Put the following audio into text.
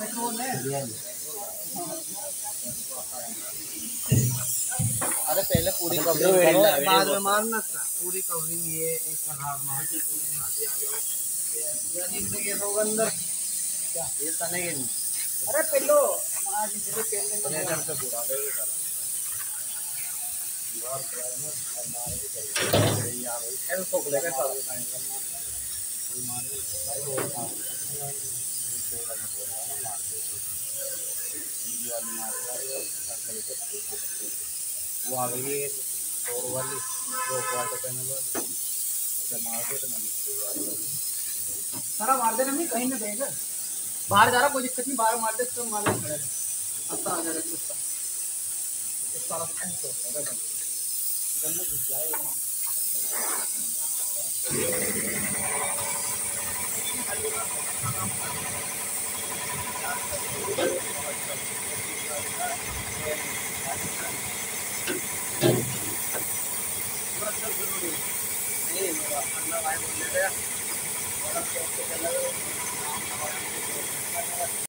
है अरे पहले पूरी कवरिंग बाद में मारना था। पूरी कवरिंग ये एक कनार मार के लोग अंदर। क्या? ये तने नहीं अरे पेलो आज इसलिए पेलने तने घर से पूरा दे सारा। ऐसे ठोक लेगा सारा टाइम करना। कोई मार भाई बोल रहा हूँ सारा मार देना नहीं कहीं में देगा बाहर जा रहा, कोई दिक्कत नहीं, बाहर मार दे तो मार दे तो आ जाएगा इस सारा फ़ैन तो होगा जन्नत घुस जाएगा अल्लाह भाई बोल रहे थे